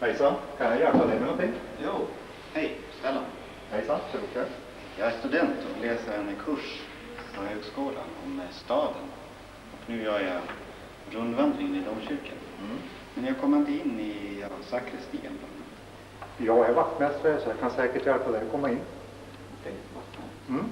Hejsan, kan jag hjälpa dig med någonting? Jo, hej, Stellan. Hejsan, Kjell-Åke. Jag är student och läser en kurs på högskolan om staden. Och nu gör jag rundvandringen i domkyrkan. Mm. Men jag kommer inte in i ja, sakristian. Jag är vaktmästare så jag kan säkert hjälpa dig att komma in. Mm.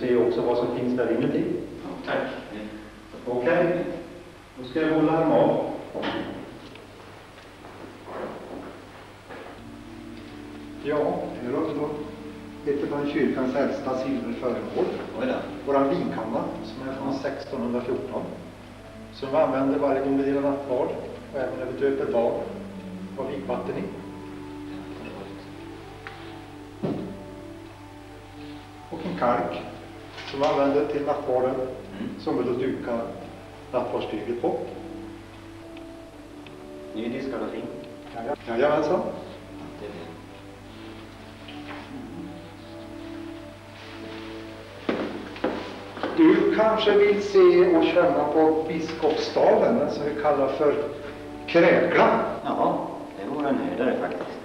Vill du se också vad som finns där inuti? Ja, tack. Okej, då ska jag gå och larma av. Ja, här har vi då ett av kyrkans äldsta silverföremål. Då. Våran vinkanna som är från 1614. Som vi använder varje gång vi delar nattvard och även när vi döper barn. Har vigvatten i. Och en kalk som vi använder till nattvarden Mm. som vi då dukar nattvardsstyget på. Nydiskad och fin. Jajamensan. Du kanske vill se och känna på biskopsstaven, den som vi kallar för kräklan. Ja, det vore en höjdare faktiskt.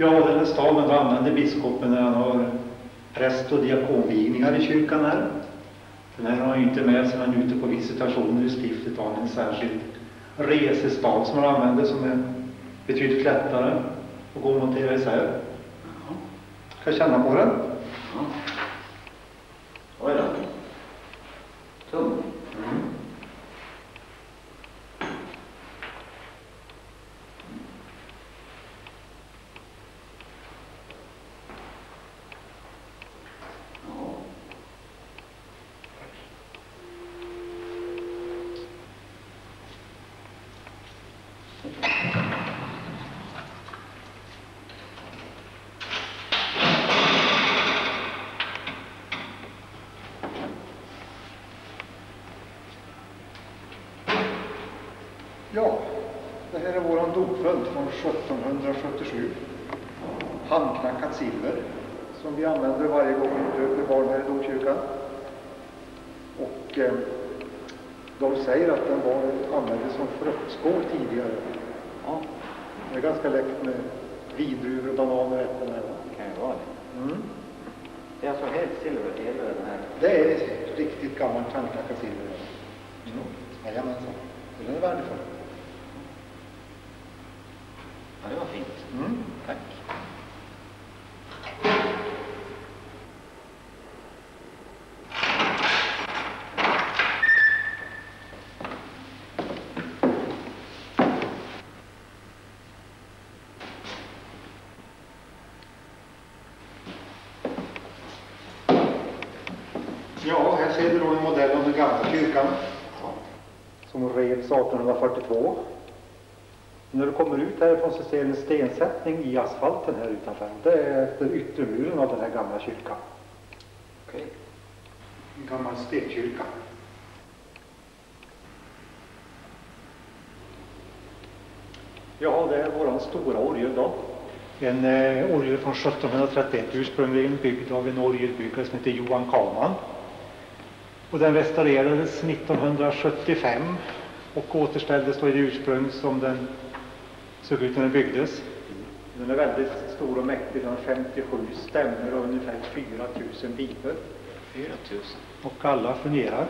Ja, den här staven använder biskopen när han har präst och diakonvigningar i kyrkan här. Den här har han ju inte med sig när han är ute på visitationer i stiftet. Har han en särskild resestav som han använder som är betydligt lättare att gå och montera isär. Jag känna på den? Ja. Oj då. Tung. Ja. Ja, det här är våran dopsköld från 1777. Handknackat silver som vi använder varje gång vi döper barn här i domkyrkan. Och eh, de säger att den var användes som fruktskål tidigare. Ja, Det är ganska lätt med vindruvor och bananer efter den här. det kan ju vara det. Mm. Det är alltså helt silver, hela den här. Det är riktigt gammalt handknackat silver. Mm. Jajamensan. Så Den är värdefull. Ja, det var fint. Mm. Tack. Ja, här ser du då en modell av den gamla kyrkan. Som revs 1842. När du kommer ut härifrån så ser du en stensättning i asfalten här utanför. Det är efter yttermuren av den här gamla kyrkan. Okej. En gammal stenkyrka. Ja, det är våran stora orgel då. En eh, orgel från 1731, ursprungligen byggd av en orgelbyggare som heter Johan Kaman. Och den restaurerades 1975 och återställdes då i det ursprung som den såg ut när den byggdes. Den är väldigt stor och mäktig, den har 57 stämmor och ungefär 4 000 bibel. 4 000. Och alla fungerar.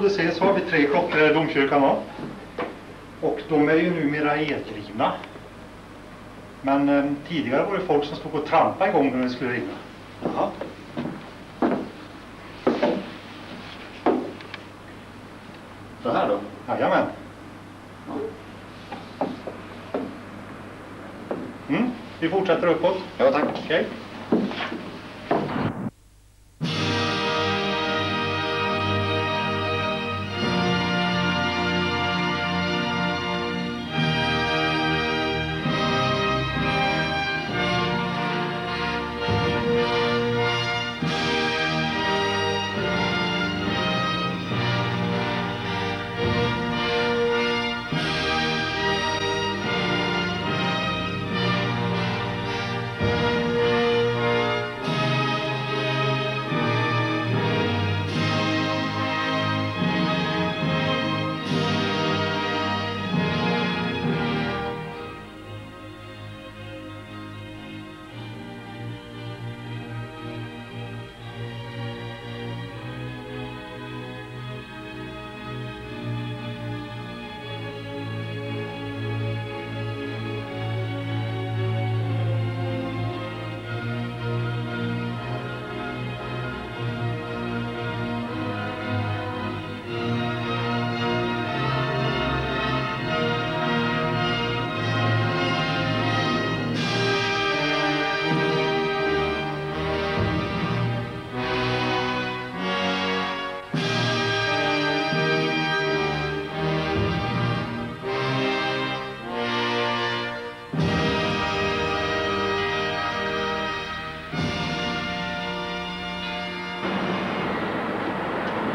Som du ser så har vi tre klockor här i domkyrkan. va? Och de är ju numera eldrivna. Men eh, tidigare var det folk som stod och trampade igång när det skulle ringa. Jaha. Så här då? Jajamän. Mm, vi fortsätter uppåt. Ja, tack. Okej.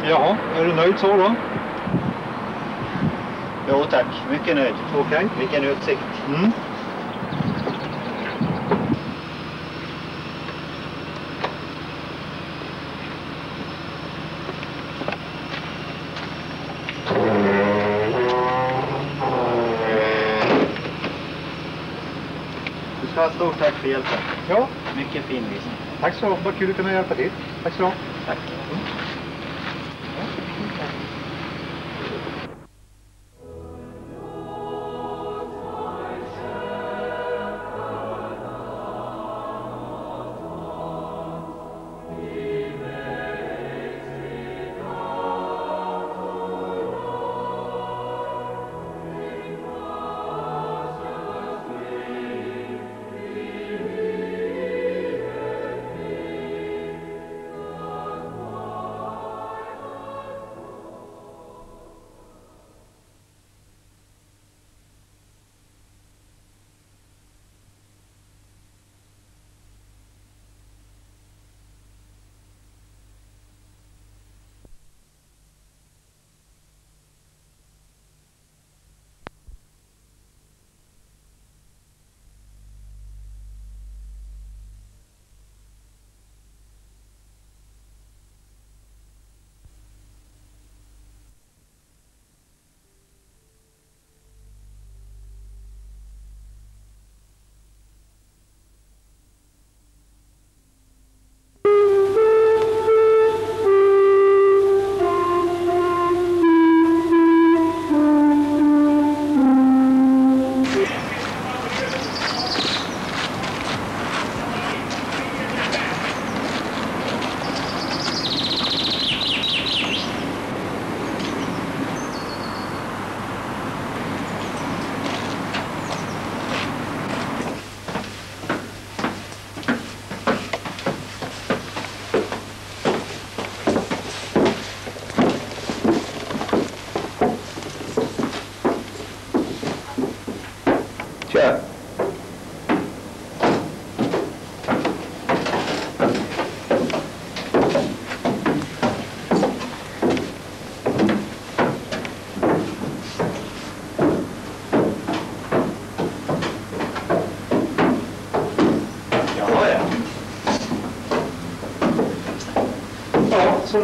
Jaha, är du nöjd så då? Jo, tack. Mycket nöjd. Okej. Vilken utsikt. Mm. Du ska ha stort tack för hjälpen. Ja, Mycket fin visning. tack så Vad kul att kunna hjälpa till. Tack så Tack. Kör.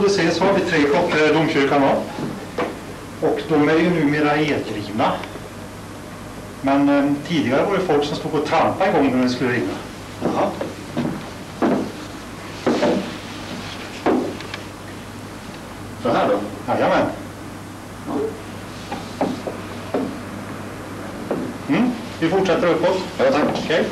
som du ser så har vi tre klockor i domkyrkan har. Och de är ju numera eldrivna. Men eh, tidigare var det folk som stod och trampade igång när den skulle ringa. Jaha. Så här då? Jajamän. Mm, vi fortsätter uppåt. Ja, tack. Okay.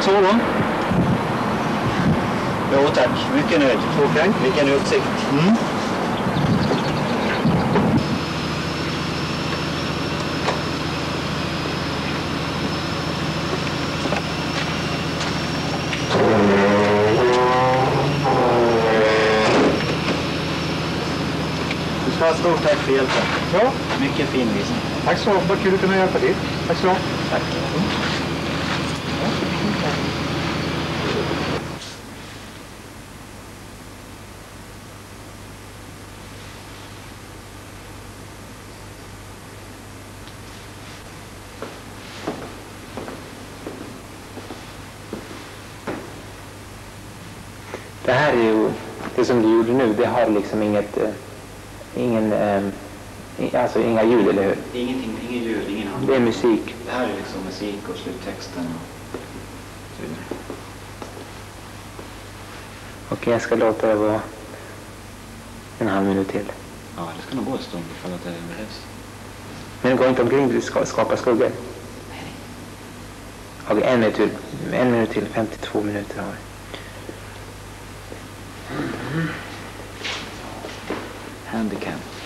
Nöjd så då? Jo, tack. Mycket nöjd. Okej. Vilken utsikt. Mm. Stort tack för hjälpen. Ja, Mycket fin visning. tack så Vad kul att kunna hjälpa till. Tack så Tack. Här är ju, det som du gjorde nu, det har liksom inget, eh, ingen, eh, i- alltså inga ljud, eller hur? Ingenting, ingen ljud, ingen Det handling. är musik. Det här är liksom musik och sluttexten och så vidare. Okej, jag ska låta det vara en halv minut till. Ja, det ska nog gå en stund ifall att det behövs. Men gå inte omkring och ska, skapa skuggor. Okej, en minut till. En minut till. 52 minuter har vi. Handicap.